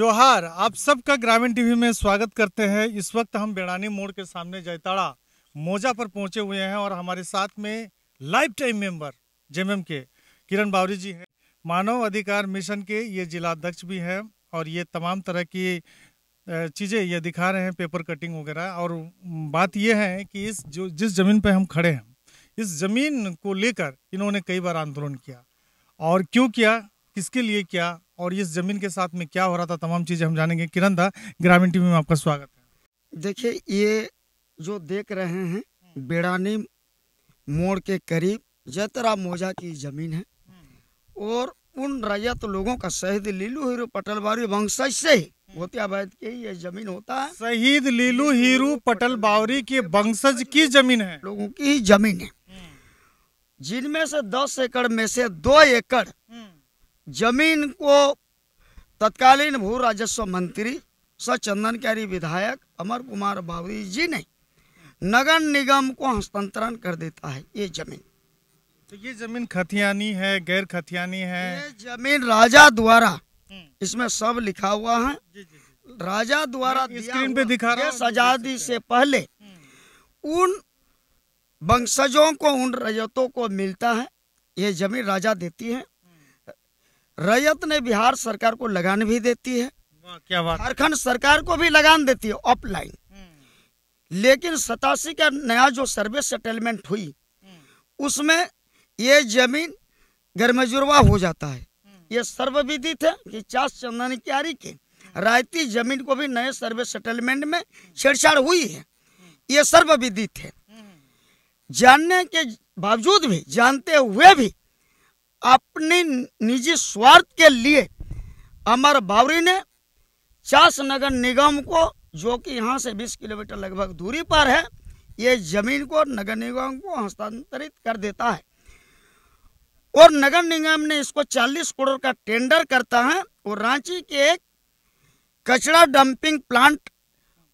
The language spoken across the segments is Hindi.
जोहार, आप सबका ग्रामीण टीवी में स्वागत करते हैं। इस वक्त हम बेड़ानी मोड़ के सामने जयताड़ा मोजा पर पहुँचे हुए हैं और हमारे साथ में लाइफ टाइम मेंबर जेएमएम के किरण बावरी जी हैं। मानव अधिकार मिशन के ये जिला अध्यक्ष भी हैं और ये तमाम तरह की चीज़ें ये दिखा रहे हैं, पेपर कटिंग वगैरह। और बात ये है कि इस जो, जिस ज़मीन पे हम खड़े हैं, इस ज़मीन को लेकर इन्होंने कई बार आंदोलन किया। और क्यों किया? किसके लिए किया? और इस ज़मीन के साथ में क्या हो रहा था तमाम चीज़ें हम जानेंगे। किरण दा ग्रामीण टीवी में आपका स्वागत है। देखिए ये जो देख रहे हैं बेड़ानी मोड़ के करीब जतरा मोजा की ज़मीन है। और उन रैयत लोगों का शहीद लीलू हीरो पटलवारी वंशज से ही मोतियाबाद के ही ये ज़मीन होता है। शहीद लीलू हीरू पटल बावरी के वंशज की ज़मीन है। लोगों की ही ज़मीन है। जिनमें से दस एकड़ में से दो एकड़ ज़मीन को तत्कालीन भू राजस्व मंत्री स चंदन सचंदनकारी विधायक अमर कुमार बावरी जी ने नगर निगम को हस्तांतरण कर देता है ये ज़मीन। तो ये ज़मीन खतियानी है गैर खतियानी है? ये ज़मीन राजा द्वारा हम्म, इसमें सब लिखा हुआ है। जी, जी, जी। राजा द्वारा स्क्रीन पे दिखा रहा हूँ, आज़ादी से पहले हम्म, उन वंशजों को उन रजतों को मिलता है। ये ज़मीन राजा देती है। रैयत ने बिहार सरकार को लगान भी देती है। क्या बात झारखंड सरकार को भी लगान देती है ऑफलाइन हम्म, लेकिन सतासी का नया जो सर्वे सेटलमेंट हुई हम्म, उसमें ये ज़मीन गरमजुरवा हो जाता है। हम्म, ये सर्वविदित है कि चास चंदन क्यारी के रायती ज़मीन को भी नए सर्वे सेटलमेंट में छेड़छाड़ हुई है। ये सर्वविदित है। जानने के बावजूद भी जानते हुए भी अपनी निजी स्वार्थ के लिए अमर बावरी ने चास नगर निगम को, जो कि यहाँ से 20 किलोमीटर लगभग दूरी पर है, ये ज़मीन को नगर निगम को हस्तांतरित कर देता है। और नगर निगम ने इसको 40 करोड़ का टेंडर करता है और रांची के एक कचरा डंपिंग प्लांट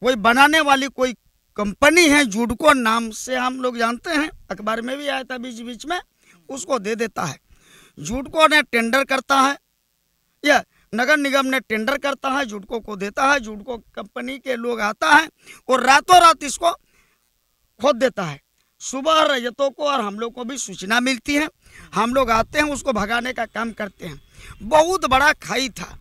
कोई बनाने वाली कोई कंपनी है, जुडको नाम से हम लोग जानते हैं, अखबार में भी आया था बीच बीच में, उसको दे देता है। जुडको ने टेंडर करता है। या नगर निगम ने टेंडर करता है जुडको को देता है जुडको कंपनी के लोग आता है और रातों रात इसको खोद देता है। सुबह रजतों को और हम लोग को भी सूचना मिलती है। हम लोग आते हैं उसको भगाने का काम करते हैं। बहुत बड़ा खाई था।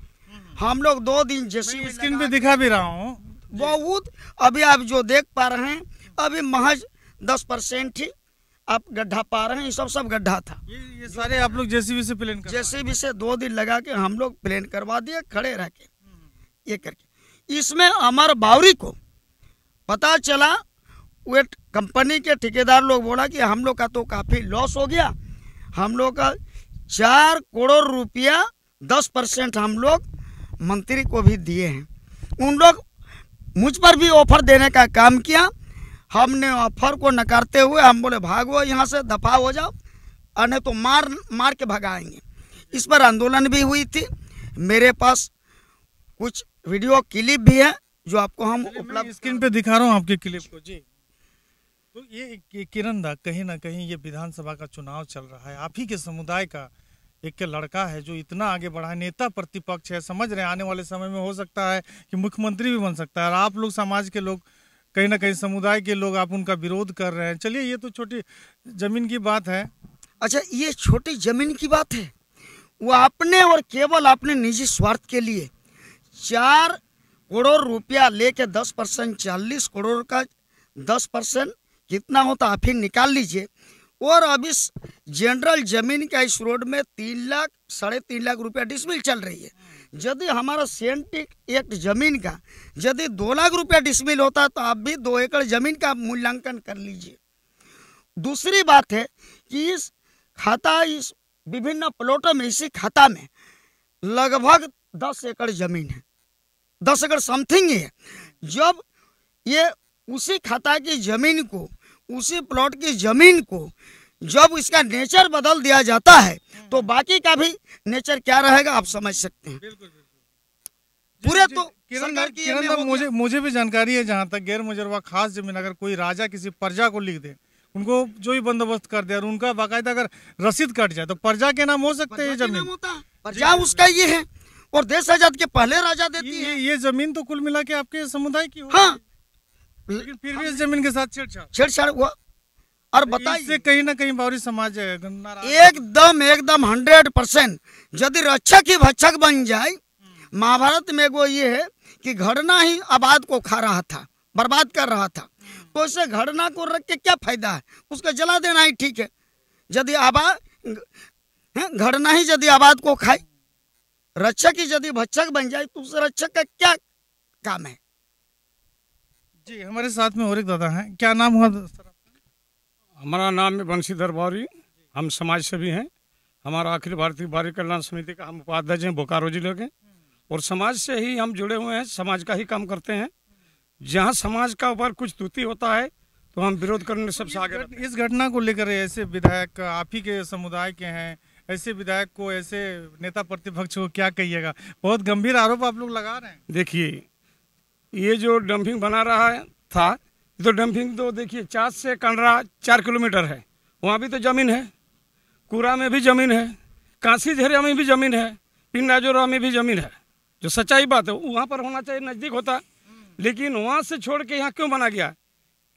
हम लोग दो दिन जैसे स्क्रीन पे दिखा भी रहा हूँ। बहुत। अभी आप जो देख पा रहे हैं अभी महज दस परसेंट ही आप गड्ढा पा रहे हैं ये सब सब गड्ढा था। ये ये सारे आप लोग जेसीबी से प्लेन कर जैसे भी से दो दिन लगा के हम लोग प्लेन करवा दिए खड़े रह के। ये करके। इसमें अमर बावरी को पता चला वे कंपनी के ठेकेदार लोग बोला कि हम लोग का तो काफ़ी लॉस हो गया। हम लोग का चार करोड़ रुपया दस परसेंट हम लोग मंत्री को भी दिए हैं। उन लोग मुझ पर भी ऑफ़र देने का काम किया। हमने ऑफ़र को नकारते हुए हम बोले भागो यहाँ से दफ़ा हो जाओ और नहीं तो मार मार के भगाएँगे। इस पर आंदोलन भी हुई थी। मेरे पास कुछ वीडियो क्लिप भी है जो आपको हम उपलब्ध स्क्रीन पे दिखा रहा हूँ आपके क्लिप को जी। तो ये किरण दा कहीं ना कहीं ये विधानसभा का चुनाव चल रहा है। आप ही के समुदाय का एक लड़का है जो इतना आगे बढ़ा है। नेता प्रतिपक्ष है समझ रहे हैं आने वाले समय में हो सकता है कि मुख्यमंत्री भी बन सकता है। और आप लोग समाज के लोग कहीं ना कहीं समुदाय के लोग आप उनका विरोध कर रहे हैं। चलिए, ये तो छोटी ज़मीन की बात है। अच्छा ये छोटी ज़मीन की बात है? वो अपने और केवल अपने निजी स्वार्थ के लिए चार करोड़ रुपया लेके दस परसेंट, चालीस करोड़ का दस परसेंट कितना होता आप ही निकाल लीजिए। और अब इस जनरल ज़मीन का इस रोड में तीन लाख, साढ़े तीन लाख रुपया डिसमिल चल रही है। यदि हमारा सेंटिक एक्ट ज़मीन का, यदि दो लाख रुपया डिसमिल होता तो आप भी दो एकड़ ज़मीन का मूल्यांकन कर लीजिए। दूसरी बात है कि इस खाता, इस विभिन्न प्लॉटों में, इसी खाता में लगभग दस एकड़ ज़मीन है। दस एकड़ समथिंग ही है। जब ये उसी खाता की ज़मीन को, उसी प्लॉट की ज़मीन को जब इसका नेचर बदल दिया जाता है तो बाकी का भी नेचर क्या रहेगा आप समझ सकते हैं। पूरे तो किरण मुझे मुझे भी जानकारी है जहाँ तक गैर मुजरवा खास ज़मीन अगर कोई राजा किसी प्रजा को लिख दे उनको जो ही बंदोबस्त कर दे और उनका बाकायदा अगर रसीद कट जाए तो प्रजा के नाम हो सकते हैं ये ज़मीन। प्रजा उसका ये है और देश आज़ाद के पहले राजा देती है। ये ज़मीन तो कुल मिला के आपके समुदाय की हाँ। लेकिन फिर भी इस ज़मीन के साथ छेड़छाड़। छेड़छाड़ हुआ। और इससे बताइए। कहीं ना कहीं बावरी समाज है, एकदम एकदम हंड्रेड परसेंट यदि रक्षक ही भक्षक बन जाए महाभारत में एगो ये है कि घड़ना ही आबाद को खा रहा था बर्बाद कर रहा था। तो उसे घड़ना को रख के क्या फ़ायदा है? उसको जला देना ही ठीक है। यदि आबाद हैं, घड़ना ही यदि आबाद को खाए रक्षक ही यदि भक्षक बन जाए तो उस रक्षक का क्या काम है? जी हमारे साथ में और एक दादा हैं। क्या नाम हुआ? हमारा नाम है बंशीधर बावरी हम समाज सेवी हैं। हमारा अखिल भारतीय बारी कल्याण समिति का हम उपाध्यक्ष हैं बोकारो ज़िले के। और समाज से ही हम जुड़े हुए हैं समाज का ही काम करते हैं। जहाँ समाज का ऊपर कुछ त्रुटि होता है तो हम विरोध करने सबसे आगे इस घटना को लेकर ऐसे विधायक आप ही के समुदाय के हैं ऐसे विधायक को ऐसे नेता प्रतिपक्ष को क्या कहिएगा? बहुत गंभीर आरोप आप लोग लगा रहे हैं। देखिए ये जो डंपिंग बना रहा है था तो डंपिंग तो देखिए, चार से कंडरा चार किलोमीटर है। वहाँ भी तो ज़मीन है। कूरा में भी ज़मीन है। काशी झेरिया में भी ज़मीन है। पिंडाजोरा में भी ज़मीन है। जो सच्चाई बात है वहाँ पर होना चाहिए, नज़दीक होता। लेकिन वहाँ से छोड़ के यहाँ क्यों बना गया?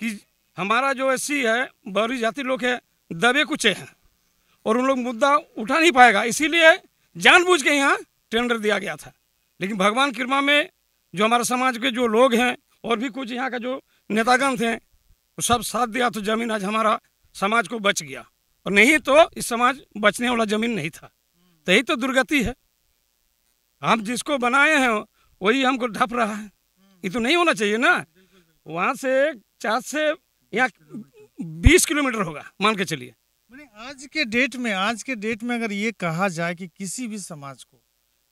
कि हमारा जो एस है बड़ी जाति लोग है, दबे कुचे हैं। और उन लोग मुद्दा उठा नहीं पाएगा। इसीलिए जानबूझ के यहाँ टेंडर दिया गया था। लेकिन भगवान कृपा में जो हमारे समाज के जो लोग हैं, और भी कुछ यहाँ का जो नेतागण थे, वो सब साथ दिया तो ज़मीन आज हमारा समाज को बच गया। और नहीं तो इस समाज बचने वाला ज़मीन नहीं था। तो यही तो दुर्गति है। हम जिसको बनाए हैं, वही हमको ढप रहा है। ये तो नहीं होना चाहिए ना। वहाँ से चार से यहाँ बीस किलोमीटर होगा, मान के चलिए। आज के डेट में, आज के डेट में अगर ये कहा जाए कि किसी भी समाज को,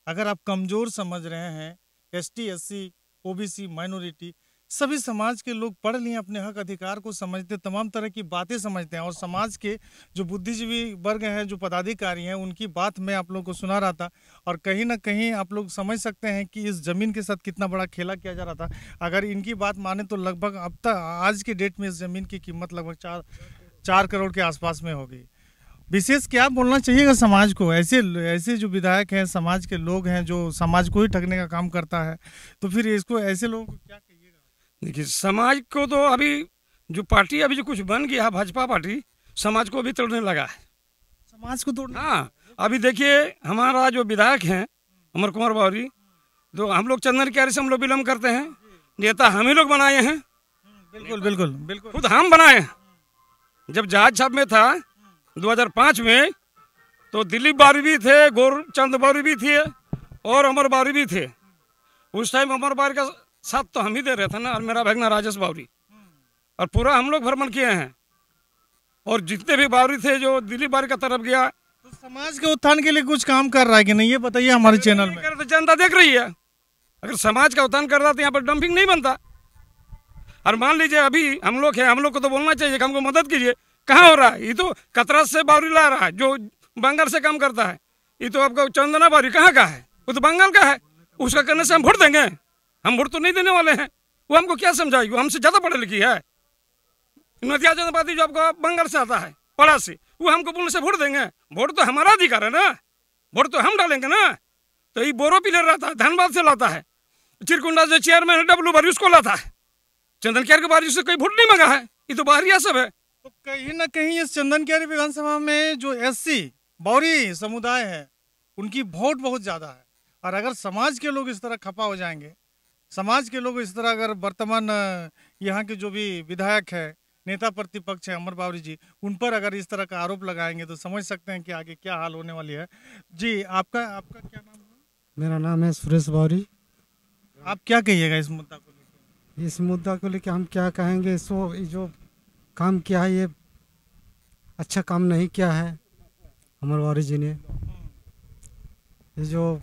अगर आप कमज़ोर समझ रहे हैं S T S C O B C minority सभी समाज के लोग पढ़ लिए अपने हक अधिकार को समझते तमाम तरह की बातें समझते हैं और समाज के जो बुद्धिजीवी वर्ग हैं, जो पदाधिकारी हैं, उनकी बात मैं आप लोगों को सुना रहा था और कहीं ना कहीं आप लोग समझ सकते हैं कि इस ज़मीन के साथ कितना बड़ा खेला किया जा रहा था। अगर इनकी बात माने तो लगभग अब तक, आज के डेट में इस ज़मीन की कीमत लगभग चार चार करोड़ के आसपास में होगी। विशेष क्या बोलना चाहिएगा समाज को? ऐसे ऐसे जो विधायक हैं, समाज के लोग हैं, जो समाज को ही ठगने का काम करता है तो फिर इसको ऐसे लोगों को क्या देखिए समाज को तो अभी जो पार्टी अभी जो कुछ बन गया भाजपा पार्टी समाज को भी तोड़ने लगा है। समाज को तोड़ना हाँ अभी देखिए हमारा जो विधायक हैं अमर कुमार बावरी तो हम लोग चंदन क्यारी से हम लोग विलम्ब करते हैं नेता हम ही लोग बनाए हैं। बिल्कुल बिल्कुल बिल्कुल। खुद हम बनाए हैं। जब जहाज़ छाप में था 2005 में तो दिलीप बावरी भी थे गौरचंद बावरी भी थे और अमर बावरी भी थे। उस टाइम अमर बावरी का साथ तो हम ही दे रहे थे ना और मेरा भगना राजेश बावरी। और पूरा हम लोग भ्रमण किए हैं। और जितने भी बावरी थे जो दिल्ली बावरी का तरफ़ गया तो समाज के उत्थान के लिए कुछ काम कर रहा है कि नहीं ये बताइए हमारे चैनल में। तो जनता देख रही है। अगर समाज का उत्थान कर रहा तो यहाँ पर डंपिंग नहीं बनता। और मान लीजिए अभी हम लोग हैं हम लोग को तो बोलना चाहिए कि हमको मदद कीजिए। कहाँ हो रहा है? ये तो कतरा से बावरी ला रहा है जो बंगाल से काम करता है। ये तो आपका चंदना बावरी कहाँ का है? वो तो बंगाल का है। उसका करने से हम वोट देंगे। हम वोट तो नहीं देने वाले हैं। वो हमको क्या समझाएगी? वो हमसे ज़्यादा पढ़ी लिखी है। नदिया जनपाती जो आपको बंगाल से आता है पढ़ा से, वो हमको बोलने से वोट देंगे। वोट तो हमारा अधिकार है ना। वोट तो हम डालेंगे ना। तो ये बोरो पिलर रहता है, धनबाद से लाता है। चिरकुंडा जो चेयरमैन है डब्लू बारी उसको लाता है। चंदन क्यार के बारी से कोई वोट नहीं मांगा है। ये तो बाहरिया सब है। तो कहीं ना कहीं इस चंदन क्यारी विधानसभा में जो एससी बौरी समुदाय है, उनकी वोट बहुत ज़्यादा है। और अगर समाज के लोग इस तरह खपा हो जाएँगे समाज के लोग इस तरह अगर वर्तमान यहाँ के जो भी विधायक है नेता प्रतिपक्ष है अमर बावरी जी उन पर अगर इस तरह का आरोप लगाएँगे तो समझ सकते हैं कि आगे क्या हाल होने वाली है। जी आपका आपका क्या नाम है? मेरा नाम है सुरेश बावरी। आप क्या कहिएगा इस मुद्दा को लेकर? इस मुद्दा को लेकर हम क्या कहेंगे? सो ये जो काम किया है ये अच्छा काम नहीं किया है अमर बावरी जी ने। ये जो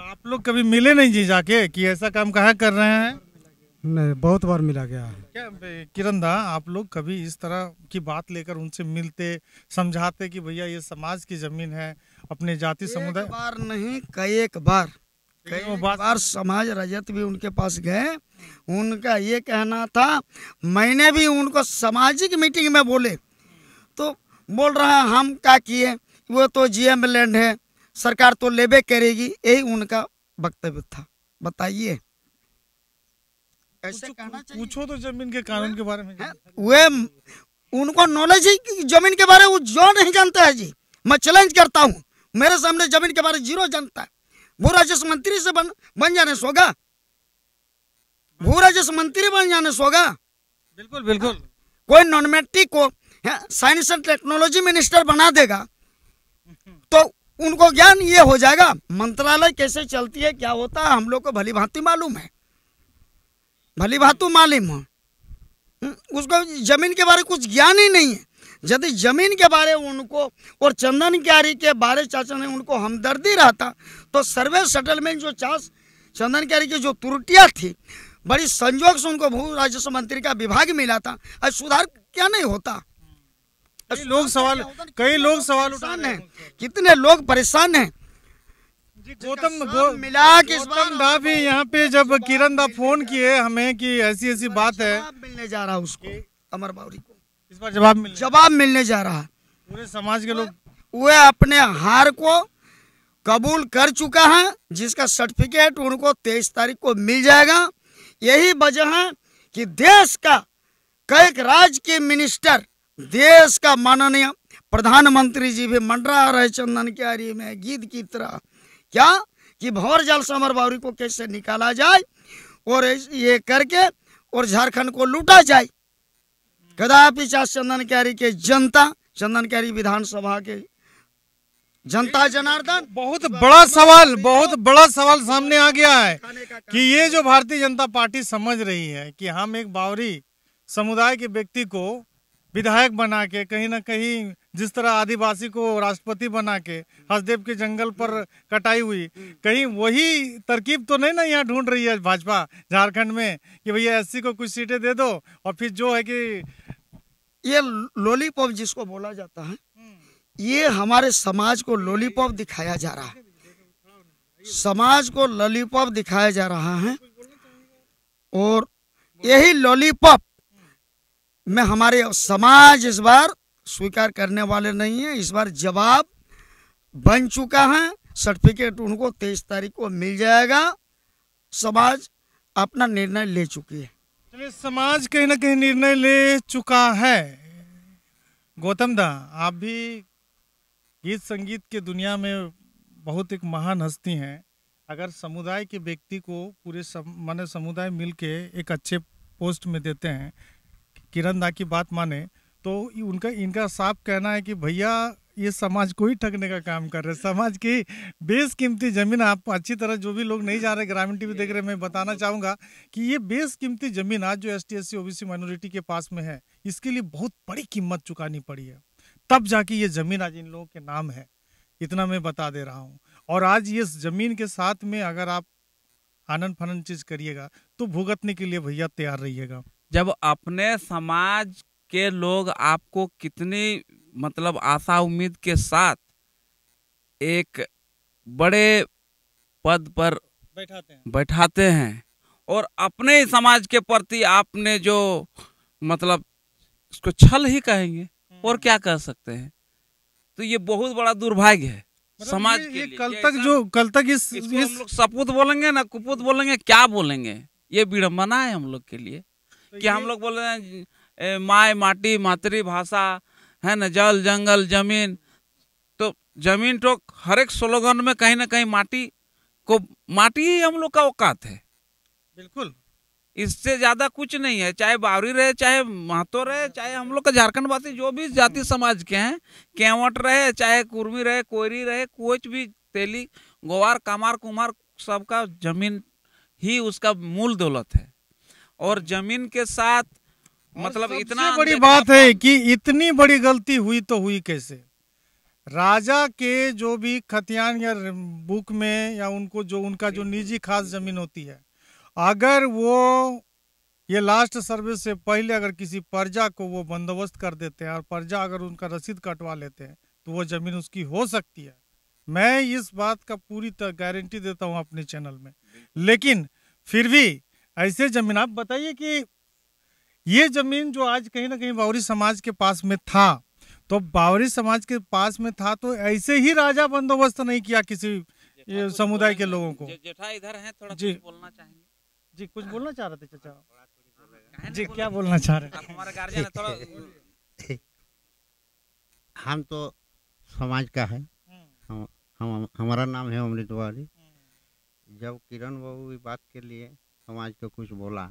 तो आप लोग कभी मिले नहीं जी जाके कि ऐसा काम कहाँ कर रहे हैं? नहीं बहुत बार मिला गया है। क्या किरण दा आप लोग कभी इस तरह की बात लेकर उनसे मिलते समझाते कि भैया ये समाज की ज़मीन है अपने जाति समुदाय बार नहीं कई एक बार। कई बात- बार समाज रजत भी उनके पास गए। उनका ये कहना था मैंने भी उनको सामाजिक मीटिंग में बोले। तो बोल रहा है हम क्या किए? वो तो जीएम लैंड है। सरकार तो लेबे करेगी यही उनका वक्तव्य था। बताइए। ऐसे पूछो- कहना चाहिए। पूछो तो ज़मीन के कानून के बारे में। वे उनको नॉलेज है कि ज़मीन के बारे में जो नहीं जानता है जी मैं चैलेंज करता हूँ। मेरे सामने ज़मीन के बारे में ज़ीरो जानता है। भू राजस्व मंत्री से बन बन जाने सोगा? भू राजस्व मंत्री बन जाने सोगा? बिल्कुल बिल्कुल। कोई नॉनमेट्रिक को साइंस एंड टेक्नोलॉजी मिनिस्टर बना देगा तो उनको ज्ञान ये हो जाएगा मंत्रालय कैसे चलती है क्या होता है हम लोग को भली भांति मालूम है। भली भांति मालूम है। हम्म, उसको ज़मीन के बारे कुछ ज्ञान ही नहीं है। यदि ज़मीन के बारे उनको और चंदन क्यारी के बारे चाचा ने उनको हमदर्दी रहता तो सर्वे सेटलमेंट जो चास चंदन क्यारी की जो त्रुटियाँ थी बड़ी संजोग से उनको भू राजस्व मंत्री का विभाग मिला था। आज सुधार क्या नहीं होता? कई लोग सवाल कई लोग सवाल उठा हैं? कितने लोग परेशान हैं? गौतम मिला के गौतम दा भी यहाँ पे जब किरण दा फ़ोन किए हमें कि ऐसी ऐसी बात है। मिलने जा रहा उसको अमर बावरी को। इस बार जवाब मिल जवाब मिलने जा रहा पूरे समाज के लोग वे अपने हार को कबूल कर चुका है जिसका सर्टिफिकेट उनको तेईस तारीख को मिल जाएगा। यही वजह है कि देश का कई राज्य के मिनिस्टर देश का माननीय प्रधानमंत्री जी भी मंडरा रहे चंदन क्यारी में गीत की तरह। क्या? कि भंवर जल से अमर बावरी को कैसे निकाला जाए और ये करके और झारखंड को लूटा जाए? कदापि चाहे चंदन क्यारी के जनता, चंदन क्यारी विधानसभा के जनता जनार्दन। बहुत बड़ा सवाल, बहुत बड़ा सवाल सामने आ गया है कि ये जो भारतीय जनता पार्टी समझ रही है कि हम एक बावरी समुदाय के व्यक्ति को विधायक बना के कहीं ना कहीं जिस तरह आदिवासी को राष्ट्रपति बना के हसदेव के जंगल पर कटाई हुई कहीं वही तरकीब तो नहीं ना यहाँ ढूंढ रही है भाजपा झारखंड में कि भैया एससी को कुछ सीटें दे दो और फिर जो है कि ये लॉलीपॉप जिसको बोला जाता है ये हमारे समाज को लॉलीपॉप दिखाया जा रहा है। समाज को लॉलीपॉप दिखाया जा रहा है और यही लॉलीपॉप में हमारे समाज इस बार स्वीकार करने वाले नहीं है। इस बार जवाब बन चुका है। सर्टिफिकेट उनको तेईस तारीख को मिल जाएगा। समाज अपना निर्णय ले चुकी है। चलिए समाज कहीं ना कहीं निर्णय ले चुका है। गौतम दा आप भी गीत संगीत के दुनिया में बहुत एक महान हस्ती हैं। अगर समुदाय के व्यक्ति को पूरे सम, माने समुदाय मिल के एक अच्छे पोस्ट में देते हैं किरण दा की बात माने तो उनका, इनका साफ़ कहना है कि भैया, ये समाज को ही ठगने का काम कर रहे हैं। समाज की बेस कीमती ज़मीन, आप अच्छी तरह जो भी लोग नहीं जा रहे, ग्रामीण टीवी देख रहे मैं बताना चाहूँगा कि ये बेस कीमती ज़मीन आज जो S T S C minority के पास में है, इसके लिए बहुत बड़ी कीमत चुकानी पड़ी है। तब जाके ये ज़मीन आज इन लोगों के नाम है, इतना मैं बता दे रहा हूँ। और आज ये ज़मीन के साथ में अगर आप आनंद फनन चीज़ करिएगा तो भुगतने के लिए भैया तैयार रहिएगा। जब अपने समाज के लोग आपको कितनी मतलब आशा उम्मीद के साथ एक बड़े पद पर बैठाते हैं। बैठाते हैं और अपने ही समाज के प्रति आपने जो मतलब इसको छल ही कहेंगे और क्या कह सकते हैं? तो ये बहुत बड़ा दुर्भाग्य है मतलब समाज ये- के ये लिए। कल तक जो कल तक इस हम इस लोग सपूत बोलेंगे ना कुपूत बोलेंगे क्या बोलेंगे? ये विडम्बना है हम लोग के लिए। कि हम लोग बोल रहे हैं माए माटी मातृभाषा है ना जल जंगल ज़मीन। तो ज़मीन तो हर एक स्लोगन में कहीं ना कहीं माटी को माटी ही हम लोग का औकात है। बिल्कुल। इससे ज़्यादा कुछ नहीं है चाहे बावरी रहे चाहे महतो रहे चाहे हम लोग का झारखंड वासी जो भी जाति समाज के हैं केवट रहे चाहे कुर्मी रहे कोयरी रहे कोच भी तेली गोवार कामार कुमार सबका ज़मीन ही उसका मूल दौलत है। और ज़मीन के साथ मतलब इतना बड़ी बात है कि इतनी बड़ी गलती हुई तो हुई कैसे? राजा के जो भी खतियान या बुक में या उनको जो उनका जो निजी खास ज़मीन होती है अगर वो ये लास्ट सर्विस से पहले अगर किसी प्रजा को वो बंदोबस्त कर देते हैं और प्रजा अगर उनका रसीद कटवा लेते हैं तो वो ज़मीन उसकी हो सकती है। मैं इस बात का पूरी तरह गारंटी देता हूँ अपने चैनल में। लेकिन फिर भी ऐसे ज़मीन आप बताइए कि ये ज़मीन जो आज कहीं ना कहीं बावरी समाज के पास में था तो बावरी समाज के पास में था तो ऐसे ही राजा बंदोबस्त नहीं किया किसी समुदाय के लोगों को? जेठा इधर हैं थोड़ा जी। बोलना चाहेंगे? जी कुछ बोलना चाह रहे थे चाचा। जी क्या बोलना चाह रहे थे? हमारे गार्जियन है थोड़ा हम तो समाज का है। हम हम हमारा नाम है अमृत तिवारी जब किरण बाबू बात के लिए समाज को कुछ बोला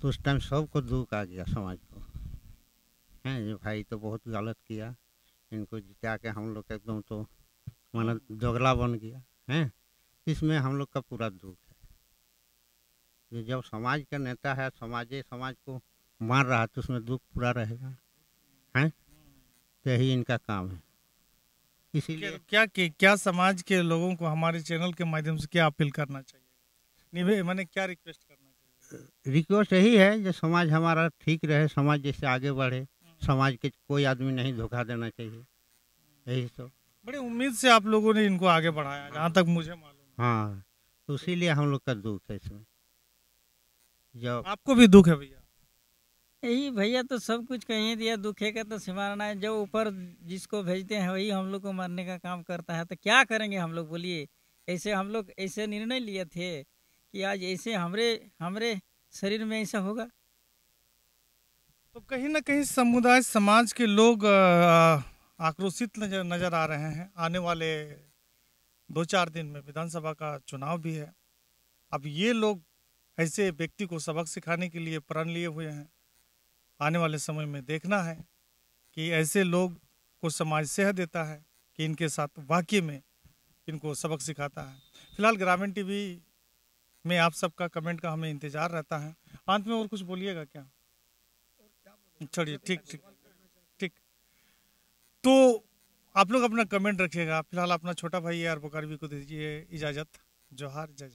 तो उस टाइम सबको दुख आ गया समाज को। हैं ये भाई तो बहुत गलत किया। इनको जिता के हम लोग एकदम तो माना दोगला बन गया। हैं? इसमें हम लोग का पूरा दुख है। ये जब समाज का नेता है समाज समाज को मार रहा तो उसमें दुख पूरा रहेगा। हैं? तो यही इनका काम है। इसीलिए क्या क्या क्या समाज के लोगों को हमारे चैनल के माध्यम से क्या अपील करना चाहिए? निभे मैंने क्या रिक्वेस्ट करना चाहिए? रिक्वेस्ट यही है जो समाज हमारा ठीक रहे समाज जैसे आगे बढ़े समाज के कोई आदमी नहीं धोखा देना चाहिए। यही सब बड़ी उम्मीद से आप लोगों ने इनको आगे बढ़ाया जहाँ तक मुझे मालूम हाँ। तो इसीलिए हम लोग का दुख है इसमें। जब आपको भी दुख है भैया? यही भैया तो सब कुछ कहीं दिया दुखे का तो सिमारना है जो ऊपर जिसको भेजते हैं वही हम लोग को मारने का काम करता है। तो क्या करेंगे हम लोग बोलिए। ऐसे हम लोग ऐसे निर्णय लिए थे। कि आज ऐसे हमरे हमरे शरीर में ऐसा होगा। तो कहीं ना कहीं समुदाय, समाज के लोग आक्रोशित नज़र नज़र आ रहे हैं। आने वाले दो चार दिन में विधानसभा का चुनाव भी है। अब ये लोग ऐसे व्यक्ति को सबक सिखाने के लिए प्रण लिए हुए हैं। आने वाले समय में देखना है कि ऐसे लोग को समाज सेह देता है कि इनके साथ वाक्य में इनको सबक सिखाता है। फ़िलहाल ग्रामीण टीवी में आप सबका कमेंट का हमें इंतज़ार रहता है। अंत में और कुछ बोलिएगा क्या? छोड़िए ठीक ठीक ठीक। तो आप लोग अपना कमेंट रखिएगा। फ़िलहाल अपना छोटा भाई यार बुकारवी को दीजिए इजाज़त। जोहार, जय